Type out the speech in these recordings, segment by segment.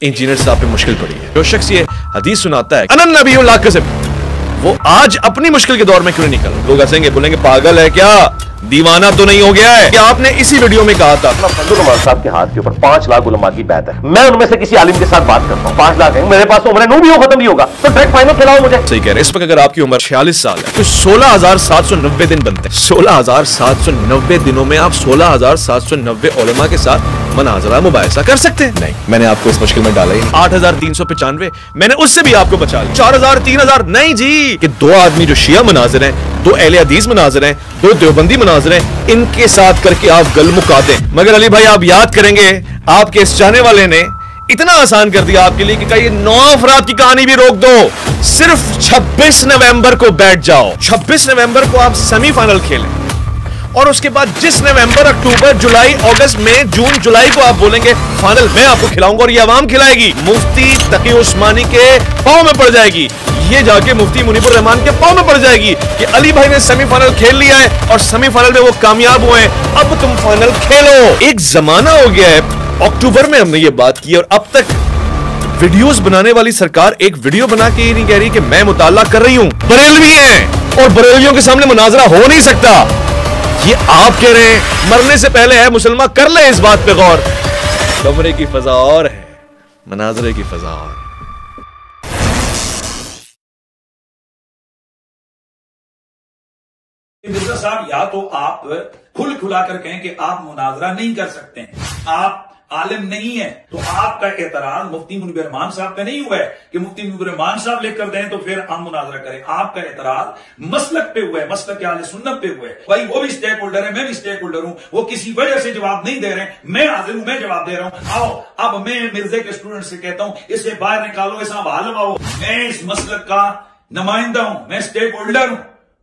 Engineer صاحب پہ مشکل پڑی ہے۔ جو شخص یہ حدیث سناتا ہے انن نبی اللہ قصب وہ آج اپنی مشکل کے دور میں کیوں نہیں نکل لوگ ہنسیں گے، بولیں گے، پاگل ہے کیا؟ دیوانہ تو نہیں ہو گیا ہے۔ کہ آپ نے اسی ویڈیو میں کہا تھا۔ صاحب کے ہاتھ کے اوپر پانچ لاکھ علماء کی بیعت ہے۔ میں ان میں سے کسی عالم کے ساتھ بات کرتا ہوں۔ پانچ لاکھ ہیں میرے پاس عمر نو بھی ہو ختم نہیں ہوگا۔ تو ڈریک فائنل کھلاؤ مجھے۔ صحیح کہہ رہے اس وقت اگر آپ کی عمر چھیالیس سال ہے تو سولہ ہزار سات سو نبے دن بنتے ہیں۔ سولہ ہزار سات سو نبے دنوں میں آپ سولہ ہزار سات سو نبے علماء کے ساتھ مناظرہ مباحثہ کر سکتے ہیں۔ نہیں میں نے آپ کو اس مشکل میں ڈالا ہی نہیں۔ 8395 میں نے اس سے بھی آپ کو بچا لیا۔ 4000 3000 نہیں جی کہ دو آدمی جو شیعہ مناظر ہیں دو اہل حدیث مناظر ہیں دو دیوبندی مناظر ناظریں، ان کے ساتھ کر کے آپ گل مکا دیں۔ مگر علی بھائی، آپ یاد کریں گے، آپ کے اس چاہنے والے نے اتنا آسان کر دیا آپ کے لیے کہ کہیے نو افراد کی کہانی بھی روک دو۔ صرف چھبیس نومبر کو بیٹھ جاؤ۔ چھبیس نومبر کو آپ سیمی فائنل کھیلیں۔ اور اس کے بعد جس نومبر، اکتوبر، جولائی، اگست میں جون، جولائی کو آپ بولیں گے، فائنل میں آپ کو کھلاؤں گا اور یہ عوام کھلائے گی۔ مفتی تقی عثمانی کے پاؤں میں پڑ جائے گی۔ یہ جا کے مفتی منیب الرحمان کے پاؤں میں پڑ جائے گی کہ علی بھائی نے سیمی فائنل کھیل لیا ہے اور سیمی فائنل میں وہ کامیاب ہوئے ہیں۔ اب تم فائنل کھیلو۔ ایک زمانہ ہو گیا ہے۔ اکٹوبر میں ہم نے یہ بات کی اور اب تک ویڈیوز بنانے والی سرکار ایک ویڈیو بنا کے ہی نہیں کہہ رہی کہ میں مطالعہ کر رہی ہوں۔ بریلوی ہیں اور بریلویوں کے سامنے مناظرہ ہو نہیں سکتا۔ یہ آپ کہہ رہے ہیں۔ مرنے سے پہلے ہے، مسلمہ کر لیں اس بات پہ غور۔ کمرے کی فضا اور ہے، مناظرے کی فضا اور ہے۔ مرزا صاحب، یا تو آپ کھل کھلا کر کہیں کہ آپ مناظرہ نہیں کر سکتے ہیں۔ آپ عالم نہیں ہے تو آپ کا اعتراض مفتی منبرمان صاحب کا نہیں ہوا ہے کہ مفتی منب صاحب لکھ کر دیں تو پھر ہم مناظرہ کریں۔ آپ کا اعتراض مسلک پہ ہوا ہے، مسلک عال سنت پہ ہوا ہے۔ بھائی، وہ بھی سٹیک ہولڈر ہے میں بھی سٹیک ہولڈر ہوں۔ وہ کسی وجہ سے جواب نہیں دے رہے ہیں۔ میں حاضر ہوں، میں جواب دے رہا ہوں۔ آؤ، اب میں مرزے کے اسٹوڈنٹ سے کہتا ہوں، اسے باہر نکالو ایسا بحال آؤ۔ میں اس مسلک کا نمائندہ ہوں، میں سٹیک ہولڈر ہوں۔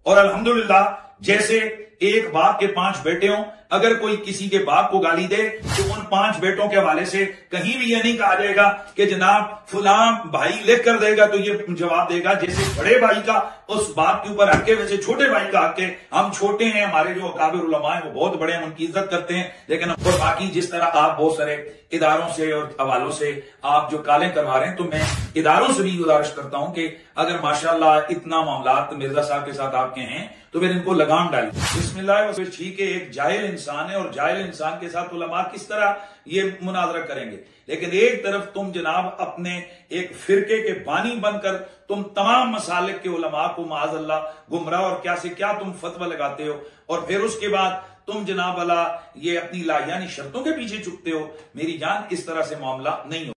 اور الحمدللہ جیسے ایک باپ کے پانچ بیٹے ہوں، اگر کوئی کسی کے باپ کو گالی دے، تو ان پانچ بیٹوں کے حوالے سے کہیں بھی یہ نہیں کہا جائے گا کہ جناب فلاں بھائی لکھ کر دے گا تو یہ جواب دے گا، جیسے بڑے بھائی کا اس باپ کے اوپر حق ہے ویسے چھوٹے بھائی کا حق ہے ہم چھوٹے ہیں، ہمارے جو اکابر علماء ہیں وہ بہت بڑے ہیں ہم کی عزت کرتے ہیں۔ لیکن اور باقی جس طرح آپ بہت سارے اداروں سے اور حوالوں سے آپ جو کالیں کروا رہے ہیں، تو میں اداروں سے بھی گزارش کرتا ہوں کہ اگر ماشاءاللہ اتنا معاملات مرزا صاحب کے ساتھ آپ کے ہیں، تو پھر ان کو لگام ڈالی بسم اللہ ٹھیک ہے ایک جاہل انسان ہے اور جاہل انسان کے ساتھ علماء کس طرح یہ مناظرہ کریں گے؟ لیکن ایک طرف تم جناب اپنے ایک فرقے کے بانی بن کر تم تمام مسالک کے علماء کو معاذ اللہ گمراہ اور کیا سے کیا تم فتوہ لگاتے ہو؟ اور پھر اس کے بعد تم جناب اللہ یہ اپنی لا یعنی شرطوں کے پیچھے چکتے ہو؟ میری جان اس طرح سے معاملہ نہیں ہو۔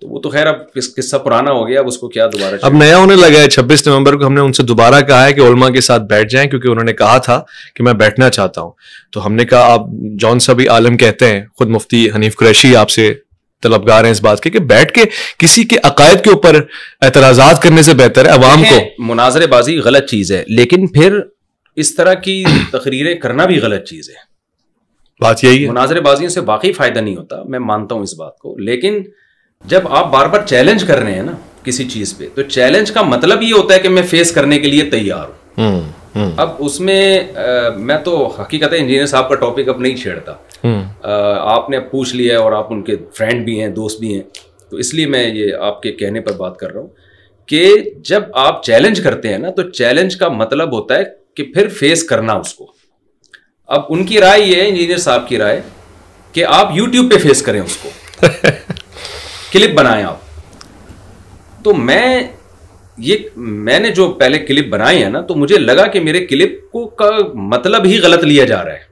تو وہ تو خیر اب قصہ پرانا ہو گیا اب اس کو کیا دوبارہ اب نیا ہونے لگا ہے چھبیس نومبر کو ہم نے ان سے دوبارہ کہا ہے کہ علماء کے ساتھ بیٹھ جائیں کیونکہ انہوں نے کہا تھا کہ میں بیٹھنا چاہتا ہوں۔ تو ہم نے کہا آپ جون سبھی عالم کہتے ہیں خود مفتی حنیف قریشی آپ سے طلبگار ہیں اس بات کے کہ بیٹھ کے کسی کے عقائد کے اوپر اعتراضات کرنے سے بہتر ہے عوام کو۔ مناظر بازی غلط چیز ہے لیکن پھر اس طرح کی تقریریں کرنا بھی غلط چیز ہے۔ بات یہی ہے۔ مناظر بازیوں سے واقعی فائدہ نہیں ہوتا میں مانتا ہوں اس بات کو لیکن جب آپ بار بار چیلنج کر رہے ہیں نا کسی چیز پہ تو چیلنج کا مطلب یہ ہوتا ہے کہ میں فیس کرنے کے لیے تیار ہوں۔ اب اس میں میں تو حقیقت ہے انجینئر صاحب کا ٹاپک اب نہیں چھیڑتا۔ آپ نے پوچھ لیا ہے اور آپ ان کے فرینڈ بھی ہیں دوست بھی ہیں۔ تو اس لیے میں یہ آپ کے کہنے پر بات کر رہا ہوں کہ جب آپ چیلنج کرتے ہیں نا تو چیلنج کا مطلب ہوتا ہے کہ پھر فیس کرنا اس کو۔ اب ان کی رائے یہ ہے انجینئر صاحب کی رائے کہ آپ یوٹیوب پہ فیس کریں اس کو۔ کلپ بنائیں آپ۔ تو میں یہ میں نے جو پہلے کلپ بنائی ہے نا تو مجھے لگا کہ میرے کلپ کو کا مطلب ہی غلط لیا جا رہا ہے۔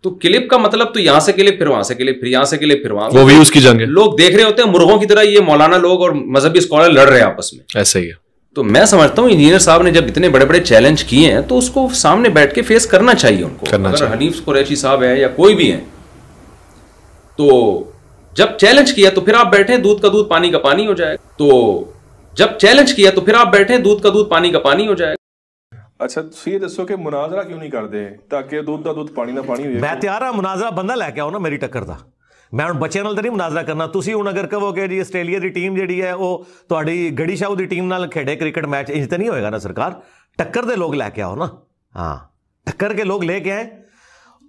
تو کلپ کا مطلب تو یہاں سے کلپ پھر وہاں سے کلپ پھر یہاں سے کلپ پھر وہاں۔ وہ ویوز کی جنگ ہے۔ لوگ دیکھ رہے ہوتے ہیں مرغوں کی طرح یہ مولانا لوگ اور مذہبی اسکالر لڑ رہے ہیں آپس میں۔ ایسا ہی ہے۔ تو میں سمجھتا ہوں انجینئر صاحب نے جب اتنے بڑے بڑے چیلنج کیے ہیں تو اس کو سامنے بیٹھ کے فیس کرنا چاہیے ان کو۔ اگر حنیف قریشی صاحب ہیں یا کوئی بھی ہے تو جب چیلنج کیا تو پھر آپ بیٹھیں دودھ کا دودھ پانی کا پانی ہو جائے۔ گا تو جب چیلنج کیا تو پھر آپ بیٹھیں دودھ کا دودھ پانی کا پانی ہو جائے۔ گا اچھا یہ دسو کہ مناظرہ کیوں نہیں کر دے؟ تاکہ دودھ کا دودھ پانی نہ پانی ہو جائے۔ میں تیارا ہاں، مناظرہ بندہ لے کے آؤ نا میری ٹکر دا۔ میں ہوں بچے نال تو نہیں مناظرہ کرنا۔ تسی ہوں اگر کہو کہ جی آسٹریلیا دی ٹیم جڑی ہے وہ تہاڈی گڑی شاہو دی ٹیم نال کھیڈے کرکٹ میچ انج تے نہیں ہوئے گا نا سرکار۔ ٹکر دے لوگ لے کے آؤ نا۔ ہاں ٹکر کے لوگ لے کے آئے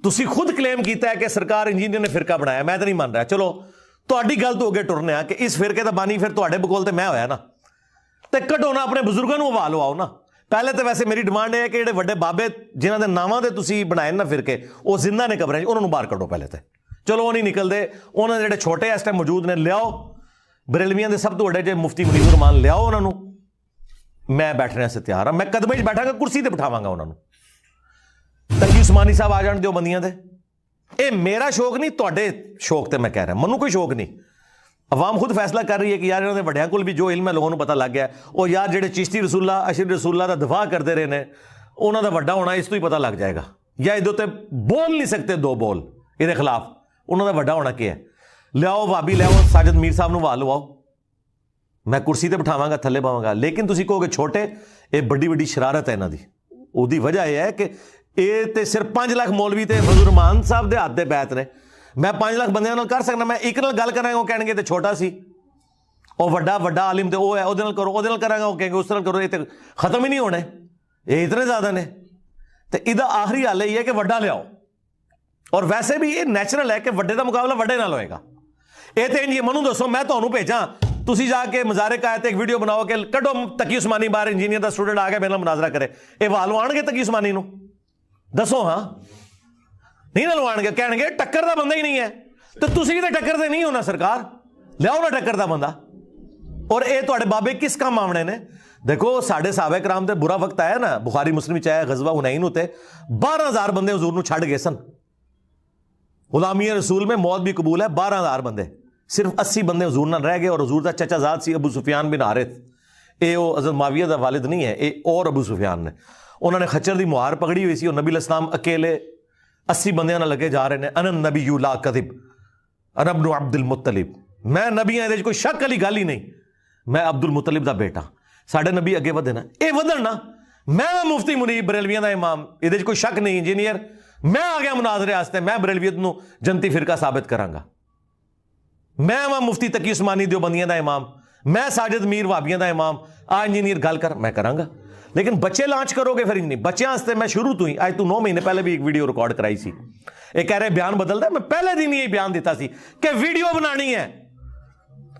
تسی خود کلیم کیتا ہے کہ سرکار انجینئر نے فرقہ بنایا میں تو نہیں مان رہا۔ چلو ਤੁਹਾਡੀ ਗੱਲ ਤੋਂ ਅੱਗੇ ਟੁਰਨੇ ਆ ਕਿ ਇਸ ਫਿਰਕੇ ਦਾ ਬਾਨੀ ਫਿਰ ਤੁਹਾਡੇ ਬਕੋਲ ਤੇ ਮੈਂ ਹੋਇਆ ਨਾ। ਤੇ ਘਟੋ ਨਾ ਆਪਣੇ ਬਜ਼ੁਰਗਾਂ ਨੂੰ ਹਵਾ ਲਵਾਓ ਨਾ। ਪਹਿਲੇ ਤਾਂ ਵੈਸੇ ਮੇਰੀ ਡਿਮਾਂਡ ਇਹ ਹੈ ਕਿ ਜਿਹੜੇ ਵੱਡੇ ਬਾਬੇ ਜਿਨ੍ਹਾਂ ਦੇ ਨਾਵਾਂ ਦੇ ਤੁਸੀਂ ਬਣਾਏ ਨਾ ਫਿਰਕੇ, ਉਹ ਜ਼ਿੰਦਾ ਨੇ ਕਬਰਾਂ 'ਚ, ਉਹਨਾਂ ਨੂੰ ਬਾਹਰ ਕੱਢੋ ਪਹਿਲੇ ਤੇ। ਚਲੋ ਉਹ ਨਹੀਂ ਨਿਕਲਦੇ, ਉਹਨਾਂ ਦੇ ਜਿਹੜੇ ਛੋਟੇ ਇਸ ਟਾਈਮ ਮੌਜੂਦ ਨੇ, ਲਿਆਓ। ਬਰੇਲਵੀਆਂ ਦੇ ਸਭ ਤੋਂ ਵੱਡੇ ਜੇ ਮੁਫਤੀ ਮੁਨੀਰ ਰਹਿਮਾਨ ਲਿਆਓ ਉਹਨਾਂ ਨੂੰ। ਮੈਂ ਬੈਠਣੇ ਵਾਸਤੇ ਤਿਆਰ ਹਾਂ ਮੈਂ ਕਦਮੇ 'ਚ ਬੈਠਾਂਗਾ, ਕੁਰਸੀ ਤੇ ਬਿਠਾਵਾਂਗਾ ਉਹਨਾਂ ਨੂੰ। ਤਕੀ ਉਸਮਾਨੀ ਸਾਹਿਬ ਆ ਜਾਣ ਦਿਓ ਬੰਦੀਆਂ ਦੇ ਇਹ ਮੇਰਾ ਸ਼ੌਕ ਨਹੀਂ, ਤੁਹਾਡੇ ਸ਼ੌਕ ਤੇ ਮੈਂ ਕਹਿ ਰਿਹਾ। ਮੈਨੂੰ ਕੋਈ ਸ਼ੌਕ ਨਹੀਂ। ਆਵਾਮ ਖੁਦ ਫੈਸਲਾ ਕਰ ਰਹੀ ਹੈ ਕਿ ਯਾਰ ਇਹਨਾਂ ਦੇ ਵੱਡਿਆਂ ਕੋਲ ਵੀ ਜੋ ਇਲਮ ਹੈ, ਲੋਕਾਂ ਨੂੰ ਪਤਾ ਲੱਗ ਗਿਆ। ਉਹ ਯਾਰ ਜਿਹੜੇ ਚਿਸ਼ਤੀ ਰਸੂਲਾ, ਅਸ਼ਰ ਰਸੂਲਾ ਦਾ ਦਫਾ ਕਰਦੇ ਰਹੇ ਨੇ, ਉਹਨਾਂ ਦਾ ਵੱਡਾ ਹੋਣਾ, ਇਸ ਤੋਂ ਹੀ ਪਤਾ ਲੱਗ ਜਾਏਗਾ। ਜਾਂ ਇਹਦੇ ਉੱਤੇ ਬੋਲ ਨਹੀਂ ਸਕਦੇ, ਦੋ ਬੋਲ, ਇਹਦੇ ਖਿਲਾਫ। ਉਹਨਾਂ ਦਾ ਵੱਡਾ ਹੋਣਾ ਕੀ ਹੈ? ਲਿਆਓ ਭਾਬੀ, ਲਿਆਓ, ਸਾਜਦ ਮੀਰ ਸਾਹਿਬ ਨੂੰ ਵਾਹ ਲਵਾਓ। ਮੈਂ ਕੁਰਸੀ ਤੇ ਬਿਠਾਵਾਂਗਾ, ਥੱਲੇ ਪਾਵਾਂਗਾ। ਲੇਕਿਨ ਤੁਸੀਂ ਕਹੋਗੇ ਛੋਟੇ, ਇਹ ਵੱਡੀ ਵੱਡੀ ਸ਼ਰਾਰਤ ਹੈ ਇਹਨਾਂ ਦੀ। ਉਹਦੀ ਵਜ੍ਹਾ ਇਹ ਹੈ ਕਿ ਇਹ ਤੇ ਸਿਰਫ 5 ਲੱਖ ਮੌਲਵੀ ਤੇ ਫਜ਼ਲ ਰਹਿਮਾਨ ਸਾਹਿਬ ਦੇ ਹੱਥ ਦੇ ਬੈਤ ਨੇ। ਮੈਂ 5 ਲੱਖ ਬੰਦਿਆਂ ਨਾਲ ਕਰ ਸਕਦਾ, ਮੈਂ ਇੱਕ ਨਾਲ ਗੱਲ ਕਰਾਂਗਾ, ਉਹ ਕਹਿਣਗੇ ਤੇ ਛੋਟਾ ਸੀ। ਉਹ ਵੱਡਾ ਵੱਡਾ ਆਲਿਮ ਤੇ ਉਹ ਹੈ, ਉਹਦੇ ਨਾਲ ਕਰੋ, ਉਹਦੇ ਨਾਲ ਕਰਾਂਗਾ, ਉਹ ਕਹੇਗੇ, ਉਸ ਨਾਲ ਕਰੋ, ਇਹ ਤੇ ਖਤਮ ਹੀ ਨਹੀਂ ਹੋਣੇ। ਇਹ ਇਤਨੇ ਜ਼ਿਆਦਾ ਨੇ। ਤੇ ਇਹਦਾ ਆਖਰੀ ਹੱਲ ਇਹ ਹੈ ਕਿ ਵੱਡਾ ਲਿਆਓ। ਔਰ ਵੈਸੇ ਵੀ ਇਹ ਨੈਚੁਰਲ ਹੈ ਕਿ ਵੱਡੇ ਦਾ ਮੁਕਾਬਲਾ ਵੱਡੇ ਨਾਲ ਹੋਏਗਾ। ਇਹ ਤੇ ਇੰਜੀ ਮੈਨੂੰ ਦੱਸੋ, ਮੈਂ ਤੁਹਾਨੂੰ ਭੇਜਾਂ। ਤੁਸੀਂ ਜਾ ਕੇ ਮਜ਼ਾਰੇ ਕਾਇਤ ਇੱਕ ਵੀਡੀਓ ਬਣਾਓ ਕਿ ਕੱਢੋ ਤਕੀ ਉਸਮਾਨੀ ਬਾਹਰ, ਇੰਜੀਨੀਅਰ ਦਾ ਸਟੂਡੈਂਟ ਆ ਕੇ ਮੇਰੇ ਨਾਲ ਮੁਨਾਜ਼ਰਾ ਕਰੇ। ਇਹ ਵਾਲੋ ਆਣਗੇ ਤਕੀ ਉਸਮਾਨੀ ਨੂੰ? دسو ہاں نہیں کہ ٹکر کا بندہ ہی نہیں ہے تو تھی تو ٹکر سے نہیں ہونا سرکار لیا ٹکر کا بندہ اور یہ تو بابے کس کام آمنے نے دیکھو ساڈے سابق رام سے برا وقت آیا نا بخاری مسلم چاہے غزبہ اونا بارہ ہزار بندے حضور نو چھڑ گئے سن غلامی رسول میں موت بھی قبول ہے بارہ ہزار بندے صرف اسی بندے حضور نہ رہ گئے اور حضور کا چچا زاد سی ابو سفیان بن عارف اے او ازر ماویا دا والد نہیں ہے اے اور ابو سفیان نے ਉਹਨਾਂ ਨੇ ਖੱਚਰ ਦੀ ਮੁਹਾਰ ਪਕੜੀ ਹੋਈ ਸੀ ਉਹ ਨਬੀ ਇਸਲਾਮ ਅਕੇਲੇ 80 ਬੰਦਿਆਂ ਨਾਲ ਲੱਗੇ ਜਾ ਰਹੇ ਨੇ ਅਨਨ ਨਬੀ ਲਾ ਕਦਿਬ ਅਨਬਨੂ ਅਬਦੁਲ ਮੁਤਲਿਬ ਮੈਂ ਨਬੀ ਹਾਂ ਇਹਦੇ 'ਚ ਕੋਈ ਸ਼ੱਕ ਵਾਲੀ ਗੱਲ ਹੀ ਨਹੀਂ ਮੈਂ ਅਬਦੁਲ ਮੁਤਲਿਬ ਦਾ ਬੇਟਾ ਸਾਡੇ ਨਬੀ ਅੱਗੇ ਵਧੇ ਨਾ ਇਹ ਵਧਣ ਨਾ ਮੈਂ ਮੁਫਤੀ ਮੁਨੀਬ ਬਰੇਲਵੀਆਂ ਦਾ ਇਮਾਮ ਇਹਦੇ 'ਚ ਕੋਈ ਸ਼ੱਕ ਨਹੀਂ ਇੰਜੀਨੀਅਰ ਮੈਂ ਆ ਗਿਆ ਮੁਨਾਜ਼ਰੇ ਵਾਸਤੇ ਮੈਂ ਬਰੇਲਵੀਅਤ ਨੂੰ ਜਨਤੀ ਫਿਰਕਾ ਸਾਬਤ ਕਰਾਂਗਾ ਮੈਂ ਵਾਂ ਮੁਫਤੀ ਤਕੀ ਉਸਮਾਨੀ ਦਿਓਬੰਦੀਆਂ ਦਾ ਇਮਾਮ ਮੈਂ ਸਾਜਦ ਮੀਰ ਵਾਬੀਆਂ ਦਾ ਇਮਾਮ ਆ ਇੰਜੀਨੀਅਰ ਗੱਲ ਕਰ ਮੈਂ ਕਰਾਂਗਾ ਲੇਕਿਨ ਬੱਚੇ ਲਾਂਚ ਕਰੋਗੇ ਫਿਰ ਨਹੀਂ ਬੱਚਿਆਂ ਵਾਸਤੇ ਮੈਂ ਸ਼ੁਰੂ ਤੋਂ ਹੀ, ਅੱਜ ਤੋਂ 9 ਮਹੀਨੇ ਪਹਿਲੇ ਵੀ ਇੱਕ ਵੀਡੀਓ ਰਿਕਾਰਡ ਕਰਾਈ ਸੀ। ਇਹ ਕਹਿ ਰਹੇ ਬਿਆਨ ਬਦਲਦਾ, ਮੈਂ ਪਹਿਲੇ ਦਿਨ ਹੀ ਇਹ ਬਿਆਨ ਦਿੱਤਾ ਸੀ ਕਿ ਵੀਡੀਓ ਬਣਾਣੀ ਹੈ।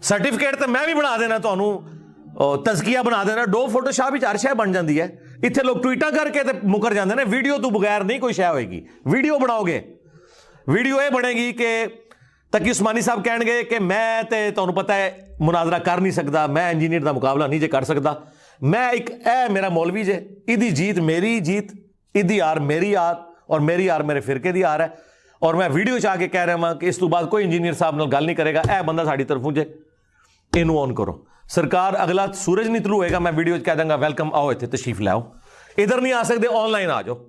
ਸਰਟੀਫਿਕੇਟ ਤਾਂ ਮੈਂ ਵੀ ਬਣਾ ਦੇਣਾ ਤੁਹਾਨੂੰ। ਉਹ ਤਜ਼ਕੀਆ ਬਣਾ ਦੇਣਾ ਡੋ ਫੋਟੋਸ਼ਾਪ ਵਿੱਚ ਹਰ ਸ਼ੈ ਬਣ ਜਾਂਦੀ ਹੈ। ਇੱਥੇ ਲੋਕ ਟਵੀਟਾਂ ਕਰਕੇ ਤੇ ਮੁਕਰ ਜਾਂਦੇ ਨੇ ਵੀਡੀਓ ਤੋਂ ਬਗੈਰ ਨਹੀਂ ਕੋਈ ਸ਼ੈ ਹੋਏਗੀ। ਵੀਡੀਓ ਬਣਾਓਗੇ। ਵੀਡੀਓ ਇਹ ਬਣੇਗੀ ਕਿ ਤਕੀ ਉਸਮਾਨੀ ਸਾਹਿਬ ਕਹਿਣਗੇ ਕਿ ਮੈਂ ਤੇ ਤੁਹਾਨੂੰ ਪਤਾ ਹੈ, ਮੁਨਾਜ਼ਰਾ ਕਰ ਨਹੀਂ ਸਕਦਾ, ਮੈਂ ਇੰਜੀਨੀਅਰ ਦਾ ਮੁਕਾਬਲਾ ਨਹੀਂ ਜੇ ਕਰ ਸਕਦਾ। ਮੈਂ ਇੱਕ ਇਹ ਮੇਰਾ ਮੌਲਵੀ ਜੇ, ਇਹਦੀ ਜੀਤ ਮੇਰੀ ਜੀਤ, ਇਹਦੀ ਯਾਰ ਮੇਰੀ ਯਾਰ ਔਰ ਮੇਰੀ ਯਾਰ ਮੇਰੇ ਫਿਰਕੇ ਦੀ ਯਾਰ ਹੈ। ਔਰ ਮੈਂ ਵੀਡੀਓ 'ਚ ਆ ਕੇ ਕਹਿ ਰਿਹਾ ਹਾਂ ਕਿ ਇਸ ਤੋਂ ਬਾਅਦ ਕੋਈ ਇੰਜੀਨੀਅਰ ਸਾਹਿਬ ਨਾਲ ਗੱਲ ਨਹੀਂ ਕਰੇਗਾ, ਇਹ ਬੰਦਾ ਸਾਡੀ ਤਰਫੋਂ ਜੇ। ਇਹਨੂੰ ਔਨ ਕਰੋ। ਸਰਕਾਰ ਅਗਲਾ ਸੂਰਜ ਨਹੀਂ ਤਲੂ ਹੋਏਗਾ, ਮੈਂ ਵੀਡੀਓ 'ਚ ਕਹਿ ਦਾਂਗਾ ਵੈਲਕਮ ਆਓ ਇੱਥੇ ਤਸ਼ਰੀਫ ਲਾਓ ਇਧਰ ਨਹੀਂ ਆ ਸਕਦੇ ਆਨਲਾਈਨ ਆ ਜਾਓ।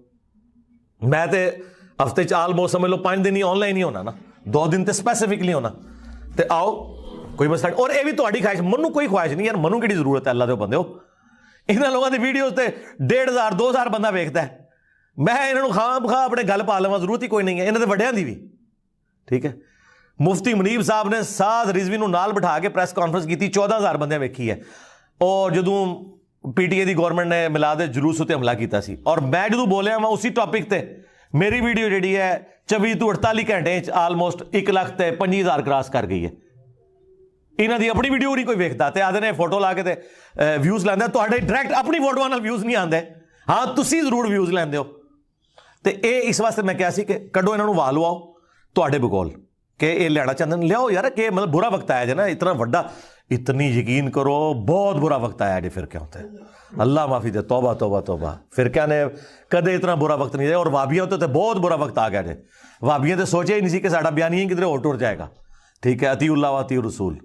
ਮੈਂ ਤੇ ਹਫ਼ਤੇ 'ਚ ਆਲਮੋਸਟ ਸਮਝ ਲਓ 5 ਦਿਨ ਹੀ ਆਨਲਾਈਨ ਹੀ ਹੋਣਾ ਨਾ। ਦੋ ਦਿਨ ਤੇ ਸਪੈਸੀਫਿਕਲੀ ਹੋਣਾ। ਤੇ ਆਓ, ਕੋਈ ਮਸਲਾ ਔਰ ਇਹ ਵੀ ਤੁਹਾਡੀ ਖੁਆਇਸ਼, ਮੈਨੂੰ ਕੋਈ ਖੁਆਇਸ਼ ਨਹੀਂ ਯਾਰ, ਮੈਨੂੰ ਕਿਹੜੀ ਜ਼ਰੂਰਤ ਹੈ, ਅੱਲਾ ਦੇ ਹੋ ਇਹਨਾਂ ਲੋਕਾਂ ਦੀ ਵੀਡੀਓਜ਼ ਤੇ 1500 2000 ਬੰਦਾ ਵੇਖਦਾ ਹੈ। ਮੈਂ ਇਹਨਾਂ ਨੂੰ ਖਾਂ ਬਖਾ ਆਪਣੇ ਗੱਲ ਪਾ ਲਵਾਂ, ਜ਼ਰੂਰਤ ਹੀ ਕੋਈ ਨਹੀਂ ਹੈ। ਇਹਨਾਂ ਦੇ ਵੱਡਿਆਂ ਦੀ ਵੀ। ਠੀਕ ਹੈ? ਮੁਫਤੀ ਮਨੀਬ ਸਾਹਿਬ ਨੇ ਸਾਦ ਰਿਜ਼ਵੀ ਨੂੰ ਨਾਲ ਬਿਠਾ ਕੇ ਪ੍ਰੈਸ ਕਾਨਫਰੰਸ ਕੀਤੀ 14000 ਬੰਦਿਆਂ ਵੇਖੀ ਹੈ। ਔਰ ਜਦੋਂ ਪੀਟੀਏ ਦੀ ਗਵਰਨਮੈਂਟ ਨੇ ਮਿਲਾਦ ਜਲੂਸ ਉਤੇ ਹਮਲਾ ਕੀਤਾ ਸੀ। ਔਰ ਮੈਂ ਜਦੋਂ ਬੋਲਿਆ ਮੈਂ ਉਸੇ ਟੌਪਿਕ ਤੇ, ਮੇਰੀ ਵੀਡੀਓ ਜਿਹੜੀ ਹੈ 24 ਤੋਂ 48 ਘੰਟੇ ਚ ਆਲਮੋਸਟ 1 ਲੱਖ ਤੇ 25000 ਕ੍ਰਾਸ ਕਰ ਗਈ ਹੈ। ਇਹਨਾਂ ਦੀ ਆਪਣੀ ਵੀਡੀਓ ਨਹੀਂ ਕੋਈ ਵੇਖਦਾ ਤੇ ਆਦੇ ਨੇ ਫੋਟੋ ਲਾ ਕੇ ਤੇ ਵਿਊਜ਼ ਲੈਂਦਾ। ਤੁਹਾਡੇ ਡਾਇਰੈਕਟ ਆਪਣੀ ਫੋਟੋਆਂ ਨਾਲ ਵਿਊਜ਼ ਨਹੀਂ ਆਉਂਦੇ। ਹਾਂ, ਤੁਸੀਂ ਜ਼ਰੂਰ ਵਿਊਜ਼ ਲੈਂਦੇ ਹੋ। ਤੇ ਇਹ ਇਸ ਵਾਸਤੇ ਮੈਂ ਕਿਹਾ ਸੀ ਕਿ ਕੱਢੋ ਇਹਨਾਂ ਨੂੰ ਵਾਹ ਲਵਾਓ ਤੁਹਾਡੇ ਬਗੋਲ ਕਿ ਇਹ ਲੈਣਾ ਚਾਹੁੰਦੇ ਨੇ ਲਿਆਓ ਯਾਰ, ਕਿ ਮਤਲਬ ਬੁਰਾ ਵਕਤ ਆਇਆ ਜੇ ਨਾ, ਇਤਨਾ ਵੱਡਾ, ਇਤਨੀ ਯਕੀਨ ਕਰੋ, ਬਹੁਤ ਬੁਰਾ ਵਕਤ ਆਇਆ ਜੀ ਫਿਰਕਿਆਂ ਕਿਉਂ ਤੇ। ਅੱਲਾ ਮਾਫੀ ਦੇ, ਤੋਬਾ ਤੋਬਾ ਤੋਬਾ। ਫਿਰਕਿਆਂ ਨੇ ਕਦੇ ਇਤਨਾ ਬੁਰਾ ਵਕਤ ਨਹੀਂ ਆਇਆ ਔਰ ਵਾਬੀਆਂ ਉੱਤੇ ਤੇ ਬਹੁਤ ਬੁਰਾ ਵਕਤ ਆ ਗਿਆ ਜੇ। ਵਾਬੀਆਂ ਤੇ ਸੋਚਿਆ ਹੀ ਨਹੀਂ ਸੀ ਕਿ ਸਾਡਾ ਬਿਆਨੀ ਕਿਧਰੇ ਹੋਰ ਟੁਰ ਜਾਏਗਾ। ਠੀਕ ਹੈ ਅਤੀ ਅੱਲਾ ਵਾਤੀ ਰਸੂਲ।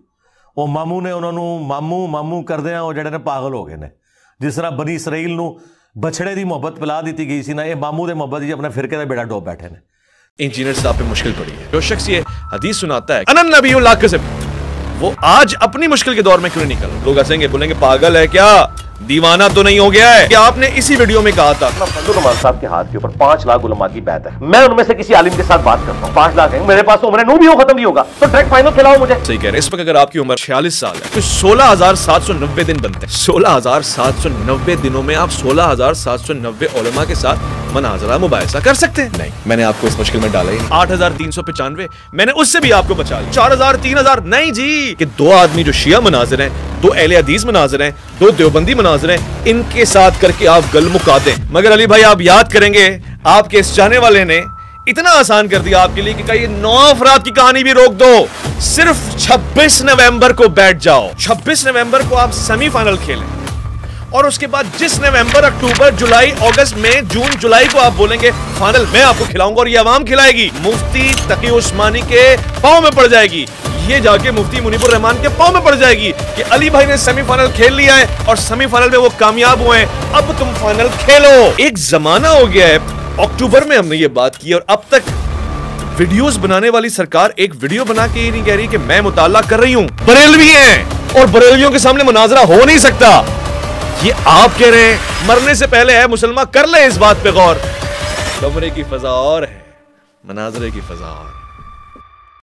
مامو نے ਨੇ ਉਹਨਾਂ ਨੂੰ مامو ਮਾਮੂ ਕਰਦਿਆਂ ਉਹ ਜਿਹੜੇ ਨੇ ਪਾਗਲ ਹੋ ਗਏ ਨੇ। ਜਿਸ ਤਰ੍ਹਾਂ ਬਨੀ ਇਸਰਾਈਲ ਨੂੰ ਬਛੜੇ ਦੀ ਮੁਹੱਬਤ ਪਿਲਾ ਦਿੱਤੀ ਗਈ ਸੀ ਨਾ، ਇਹ ਮਾਮੂ ਦੇ ਮੁਹੱਬਤ ਜੀ اپنے فرقے دے بیڑا ਡੋਬ بیٹھے نے انجینئر صاحب پہ مشکل پڑی ہے جو شخص یہ حدیث سناتا ہے انن نبی اللہ قسم وہ آج اپنی مشکل کے دور میں کیوں نہیں نکل لوگ ہنسیں گے بولیں گے پاگل ہے کیا دیوانہ تو نہیں ہو گیا ہے۔ کہ آپ نے اسی ویڈیو میں کہا تھا۔ فضل الرحمان صاحب کے ہاتھ کے اوپر پانچ لاکھ علماء کی بیعت ہے۔ میں ان میں سے کسی عالم کے ساتھ بات کرتا ہوں۔ پانچ لاکھ ہیں میرے پاس عمر نو بھی ہو ختم بھی ہوگا۔ تو ٹریک فائنل کھلاؤ مجھے۔ صحیح کہہ رہے اس وقت اگر آپ کی عمر چھیالیس سال ہے تو سولہ ہزار سات سو نوے دن بنتے ہیں۔ سولہ ہزار سات سو نوے دنوں میں آپ سولہ ہزار سات سو نوے علماء کے ساتھ مناظرہ مباحثہ کر سکتے ہیں۔ نہیں میں نے آپ کو اس مشکل میں ڈالا ہی آٹھ ہزار تین سو پچانوے میں نے اس سے بھی آپ کو بچا لیا۔ چار ہزار تین ہزار۔ نہیں جی کہ دو آدمی جو شیعہ مناظر ہیں دو اہل حدیث مناظر ہیں، دو دیوبندی مناظر ہیں، ان کے ساتھ کر کے آپ گل مکا دیں مگر علی بھائی، آپ یاد کریں گے، آپ کے اس چاہنے والے نے اتنا آسان کر دیا آپ کے لیے کہ کہا یہ نو افراد کی کہانی بھی روک دو۔ صرف چھبیس نومبر کو بیٹھ جاؤ۔ چھبیس نومبر کو آپ سیمی فائنل کھیلیں۔ اور اس کے بعد جس نومبر، اکتوبر، جولائی، اگست میں جون، جولائی کو آپ بولیں گے، فائنل میں آپ کو کھلاؤں گا اور یہ عوام کھلائے گی۔ مفتی تقی عثمانی کے پاؤں میں پڑ جائے گی۔ یہ جا کے مفتی منیب الرحمان کے پاؤں میں پڑ جائے گی کہ علی بھائی نے سیمی فائنل کھیل لیا ہے اور سیمی فائنل میں وہ کامیاب ہوئے ہیں۔ اب تم فائنل کھیلو۔ ایک زمانہ ہو گیا ہے۔ اکتوبر میں ہم نے یہ بات کی اور اب تک ویڈیوز بنانے والی سرکار ایک ویڈیو بنا کے یہ نہیں کہہ رہی کہ میں مطالعہ کر رہی ہوں۔ بریلوی ہیں اور بریلویوں کے سامنے مناظرہ ہو نہیں سکتا۔ یہ آپ کہہ رہے ہیں، مرنے سے پہلے ہے مسلمان کر لیں اس بات پہ غور۔ کمرے کی فضا اور ہے، مناظرے کی فضا اور ہے۔